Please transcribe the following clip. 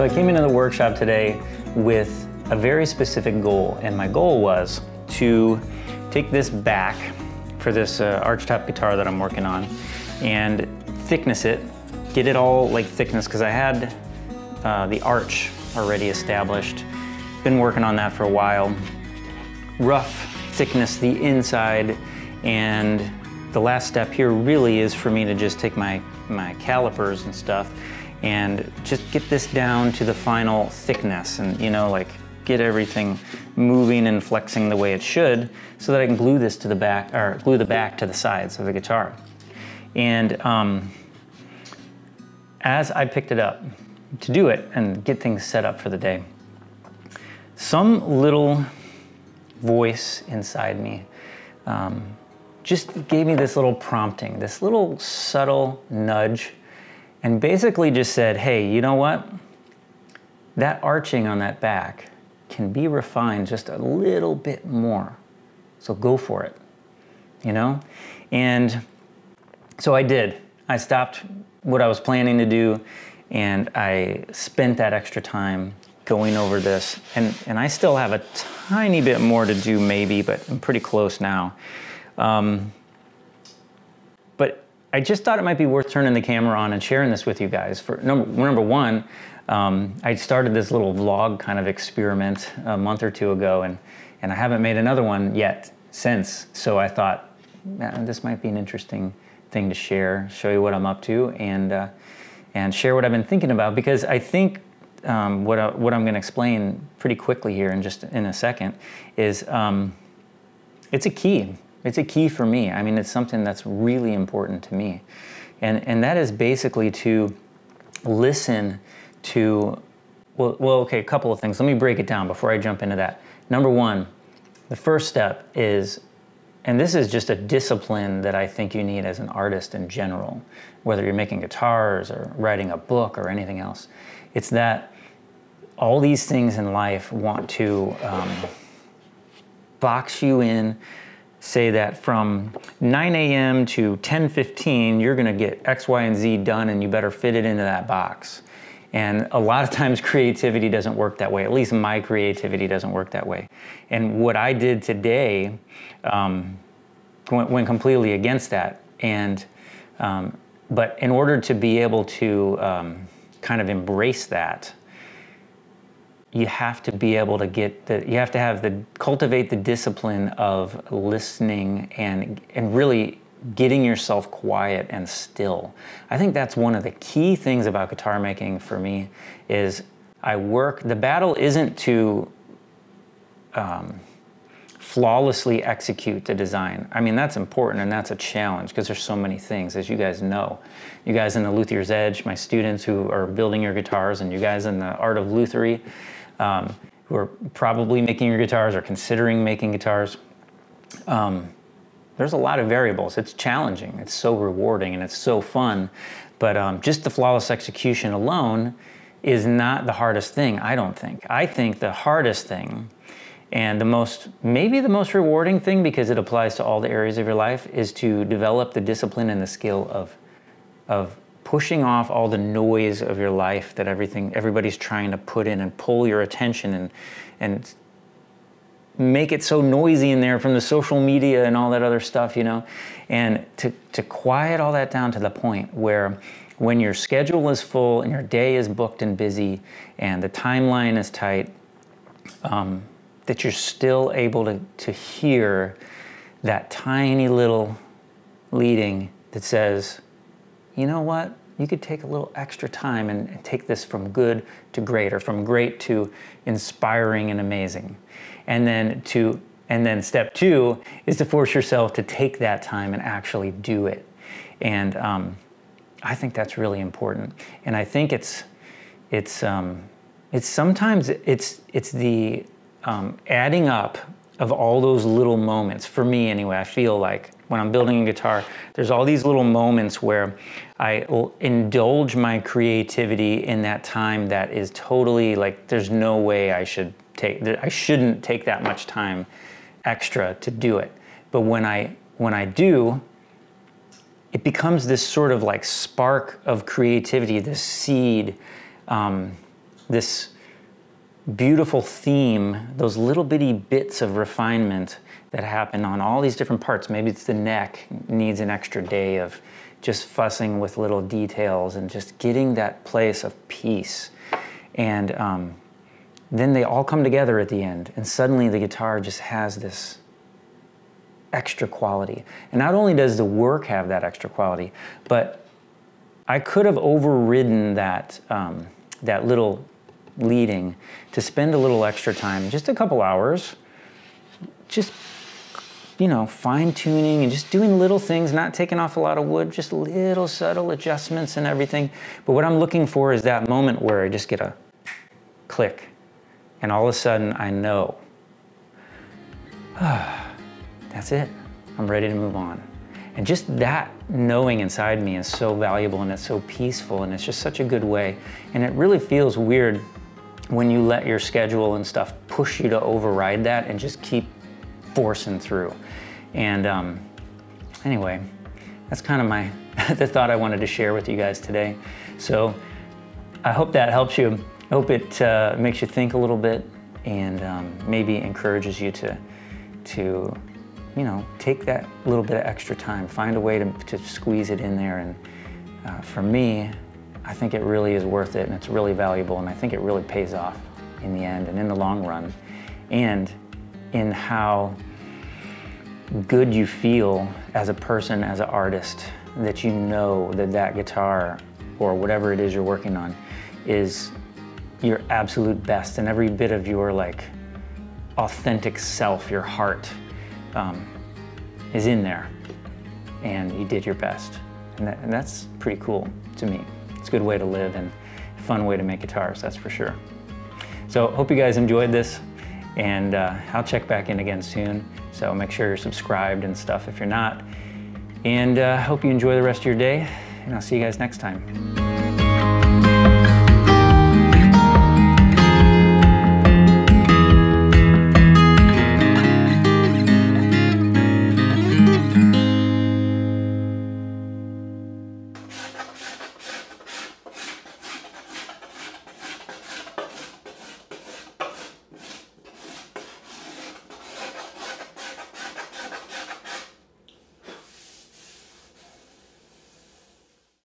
So I came into the workshop today with a very specific goal, and my goal was to take this back for this uh, archtop guitar that I'm working on and thickness it, get it all like thickness, because I had uh, the arch already established. Been working on that for a while. Rough thickness the inside, and the last step here really is for me to just take my, my calipers and stuff and just get this down to the final thickness and you know like get everything moving and flexing the way it should so that I can glue this to the back or glue the back to the sides of the guitar. And um, as I picked it up to do it and get things set up for the day, some little voice inside me um, just gave me this little prompting, this little subtle nudge and basically just said, hey, you know what? That arching on that back can be refined just a little bit more. So go for it, you know? And so I did. I stopped what I was planning to do and I spent that extra time going over this. And, and I still have a tiny bit more to do, maybe, but I'm pretty close now. Um, I just thought it might be worth turning the camera on and sharing this with you guys. For number, number one, um, I started this little vlog kind of experiment a month or two ago, and, and I haven't made another one yet since. So I thought, this might be an interesting thing to share, show you what I'm up to, and, uh, and share what I've been thinking about, because I think um, what, I, what I'm going to explain pretty quickly here in just in a second is um, it's a key it's a key for me. I mean, it's something that's really important to me. And, and that is basically to listen to, well, well, okay, a couple of things. Let me break it down before I jump into that. Number one, the first step is, and this is just a discipline that I think you need as an artist in general, whether you're making guitars or writing a book or anything else, it's that all these things in life want to um, box you in say that from 9 a.m. to 10:15 you're going to get X, Y, and Z done, and you better fit it into that box. And a lot of times creativity doesn't work that way. At least my creativity doesn't work that way. And what I did today um, went, went, completely against that. And um, but in order to be able to um, kind of embrace that, you have to be able to get the you have to have the cultivate the discipline of listening and and really getting yourself quiet and still. I think that's one of the key things about guitar making for me is i work the battle isn't to um, flawlessly execute the design. I mean that's important and that's a challenge because there's so many things as you guys know. You guys in the luthier's edge my students who are building your guitars and you guys in the art of lutherie um, who are probably making your guitars or considering making guitars. Um, there's a lot of variables. It's challenging. It's so rewarding and it's so fun. But um, just the flawless execution alone is not the hardest thing, I don't think. I think the hardest thing and the most, maybe the most rewarding thing because it applies to all the areas of your life is to develop the discipline and the skill of, of pushing off all the noise of your life that everything everybody's trying to put in and pull your attention and and make it so noisy in there from the social media and all that other stuff, you know, and to, to quiet all that down to the point where when your schedule is full and your day is booked and busy and the timeline is tight, um, that you're still able to, to hear that tiny little leading that says, you know what? you could take a little extra time and, take this from good to great or from great to inspiring and amazing. And then to and then step two is to force yourself to take that time and actually do it. And um, I think that's really important. And I think it's it's um, it's sometimes it's it's the um, adding up of all those little moments for me anyway. I feel like when I'm building a guitar, there's all these little moments where I indulge my creativity in that time that is totally like there's no way I should take I shouldn't take that much time extra to do it. But when I when I do, it becomes this sort of like spark of creativity, this seed um, this beautiful theme, those little bitty bits of refinement that happen on all these different parts. Maybe it's the neck needs an extra day of just fussing with little details and just getting that place of peace. And um, then they all come together at the end, and suddenly the guitar just has this extra quality. And not only does the work have that extra quality, but I could have overridden that, um, that little leading to spend a little extra time, just a couple hours, just you know, fine tuning and just doing little things, not taking off a lot of wood, just little subtle adjustments and everything. But what I'm looking for is that moment where I just get a click and all of a sudden I know, ah, that's it. I'm ready to move on. And just that knowing inside me is so valuable and it's so peaceful and it's just such a good way. And it really feels weird when you let your schedule and stuff push you to override that and just keep forcing through. And um, anyway, that's kind of my the thought I wanted to share with you guys today. So I hope that helps you. I hope it uh, makes you think a little bit and um, maybe encourages you to to you know take that little bit of extra time, find a way to, to squeeze it in there. And uh, for me, I think it really is worth it and it's really valuable and I think it really pays off in the end and in the long run. And in how good you feel as a person, as an artist, that you know that that guitar or whatever it is you're working on is your absolute best and every bit of your like authentic self, your heart um, is in there and you did your best. And, that, and that's pretty cool to me. It's a good way to live and a fun way to make guitars, that's for sure. So hope you guys enjoyed this and uh, I'll check back in again soon. So make sure you're subscribed and stuff if you're not. And uh, hope you enjoy the rest of your day, and I'll see you guys next time.